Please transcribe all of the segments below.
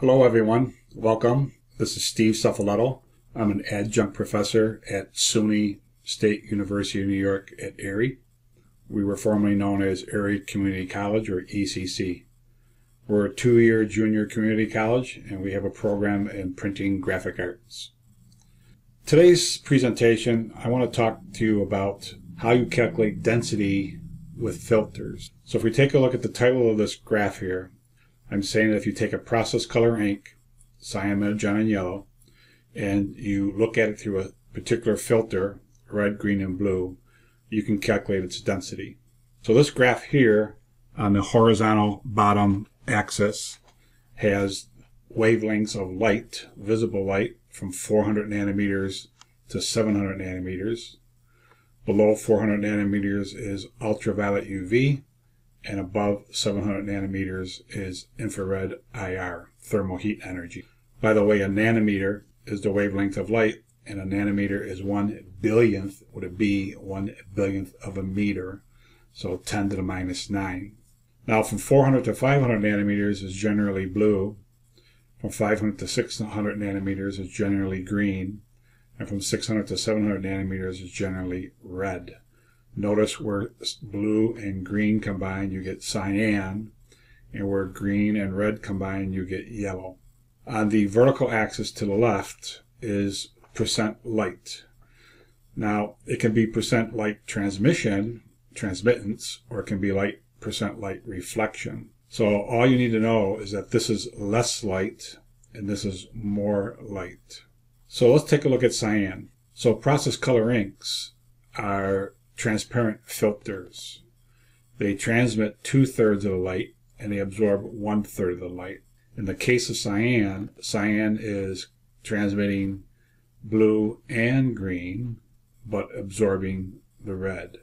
Hello, everyone. Welcome. This is Steve Suffoletto. I'm an adjunct professor at SUNY State University of New York at Erie. We were formerly known as Erie Community College or ECC. We're a two year junior community college and we have a program in printing graphic arts. Today's presentation, I want to talk to you about how you calculate density with filters. So if we take a look at the title of this graph here, I'm saying that if you take a process color ink, cyan, magenta, and yellow, and you look at it through a particular filter, red, green, and blue, you can calculate its density. So this graph here on the horizontal bottom axis has wavelengths of light, visible light, from 400 nanometers to 700 nanometers. Below 400 nanometers is ultraviolet UV, and above 700 nanometers is infrared IR, thermal heat energy. By the way, a nanometer is the wavelength of light, and a nanometer is one billionth, would it be one billionth of a meter, so 10 to the minus 9. Now from 400 to 500 nanometers is generally blue, from 500 to 600 nanometers is generally green, and from 600 to 700 nanometers is generally red. Notice where blue and green combine, you get cyan, and where green and red combine, you get yellow. On the vertical axis to the left is percent light. Now, it can be percent light transmission, transmittance, or it can be light percent light reflection. So all you need to know is that this is less light and this is more light. So let's take a look at cyan. So process color inks are transparent filters. They transmit two thirds of the light and they absorb one third of the light. In the case of cyan, cyan is transmitting blue and green, but absorbing the red.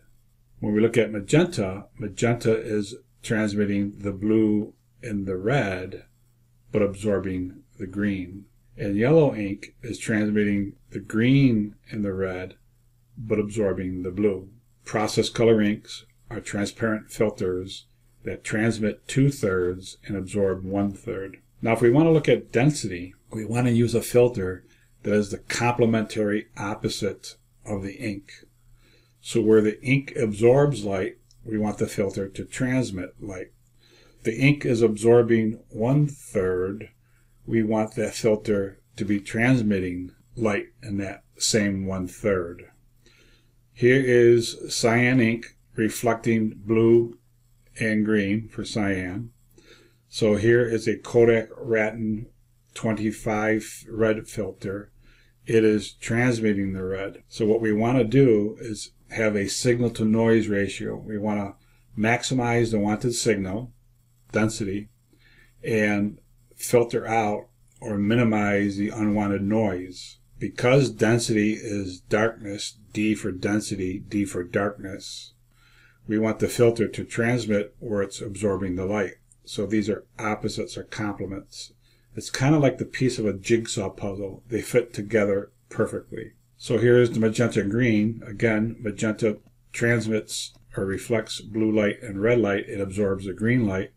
When we look at magenta, magenta is transmitting the blue and the red, but absorbing the green. And yellow ink is transmitting the green and the red, but absorbing the blue. Process color inks are transparent filters that transmit two-thirds and absorb one-third. Now if we want to look at density, we want to use a filter that is the complementary opposite of the ink. So where the ink absorbs light, we want the filter to transmit light. The ink is absorbing one-third, we want that filter to be transmitting light in that same one-third. Here is cyan ink reflecting blue and green for cyan. So here is a Kodak Wratten 25 red filter. It is transmitting the red. So what we want to do is have a signal to noise ratio. We want to maximize the wanted signal density and filter out or minimize the unwanted noise. Because density is darkness, D for density, D for darkness, we want the filter to transmit where it's absorbing the light. So these are opposites or complements. It's kind of like the piece of a jigsaw puzzle. They fit together perfectly. So here's the magenta green. Again, magenta transmits or reflects blue light and red light. It absorbs the green light.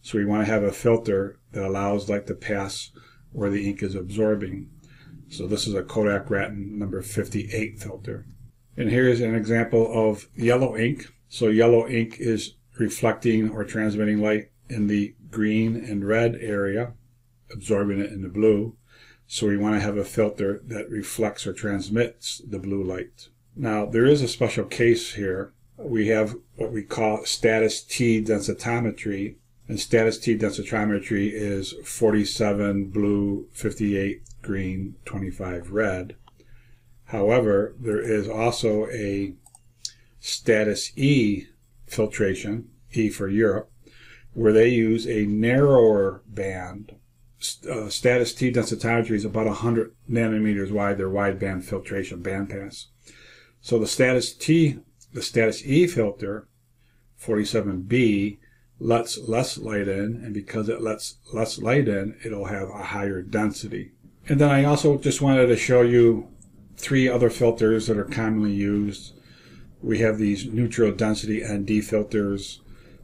So we want to have a filter that allows light to pass where the ink is absorbing. So this is a Kodak Wratten number 58 filter. And here's an example of yellow ink. So yellow ink is reflecting or transmitting light in the green and red area, absorbing it in the blue. So we want to have a filter that reflects or transmits the blue light. Now there is a special case here. We have what we call status T densitometry. And status T densitometry is 47 blue, 58 green, 25 red. However, there is also a status E filtration, E for Europe, where they use a narrower band. Uh, status T densitometry is about 100 nanometers wide, their wideband filtration bandpass. So the status T, the status E filter, 47B, lets less light in, and because it lets less light in, it'll have a higher density. And then I also just wanted to show you three other filters that are commonly used. We have these neutral density ND filters.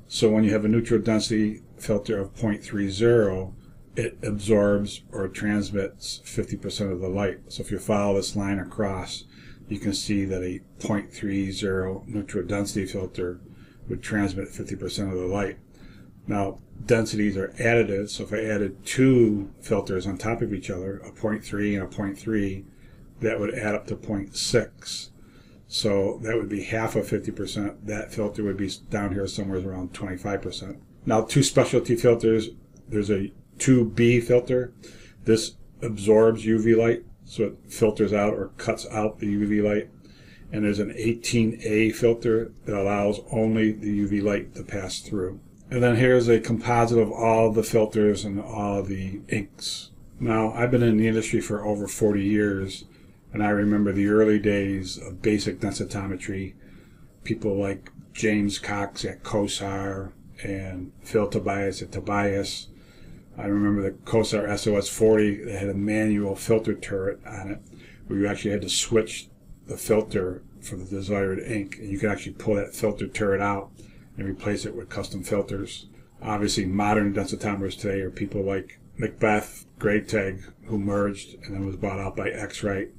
So when you have a neutral density filter of 0.30, it absorbs or transmits 50% of the light. So if you follow this line across, you can see that a 0.30 neutral density filter would transmit 50% of the light. Now, densities are additive, so if I added two filters on top of each other, a 0.3 and a 0.3, that would add up to 0.6. So that would be half of 50%. That filter would be down here somewhere around 25%. Now, two specialty filters. There's a 2B filter. This absorbs UV light, so it filters out or cuts out the UV light. And there's an 18A filter that allows only the UV light to pass through. And then here's a composite of all the filters and all the inks. Now, I've been in the industry for over 40 years, and I remember the early days of basic densitometry. People like James Cox at COSAR and Phil Tobias at Tobias. I remember the COSAR SOS 40 that had a manual filter turret on it, where you actually had to switch the filter for the desired ink. And you could actually pull that filter turret out and replace it with custom filters. Obviously, modern densitometers today are people like Macbeth, Gretag, who merged and then was bought out by X-Rite,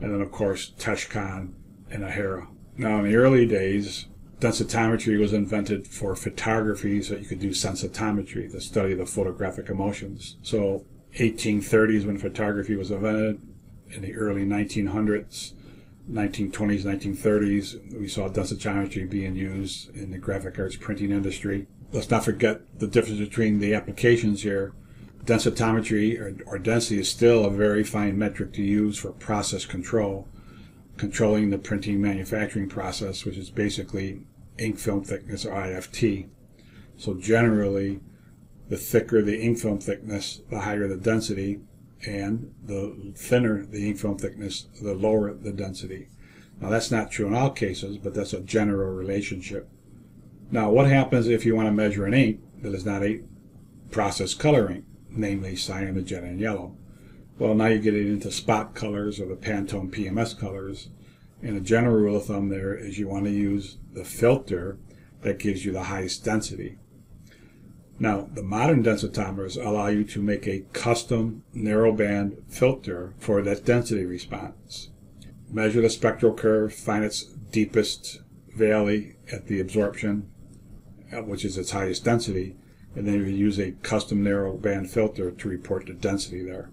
and then of course Techkon and Ihara. Now, in the early days, densitometry was invented for photography, so you could do sensitometry, the study of the photographic emulsions. So, 1830s when photography was invented, in the early 1900s, 1920s, 1930s, we saw densitometry being used in the graphic arts printing industry. Let's not forget the difference between the applications here. Densitometry or, or density is still a very fine metric to use for process control, controlling the printing manufacturing process, which is basically ink film thickness or IFT. So generally, the thicker the ink film thickness, the higher the density, and the thinner the ink film thickness, the lower the density. Now that's not true in all cases, but that's a general relationship. Now what happens if you want to measure an ink that is not a process color ink, namely cyan, magenta, and yellow? Well, now you get it into spot colors or the Pantone PMS colors. And a general rule of thumb there is you want to use the filter that gives you the highest density. Now, the modern densitometers allow you to make a custom narrowband filter for that density response. Measure the spectral curve, find its deepest valley at the absorption, uh, which is its highest density, and then you use a custom narrowband filter to report the density there.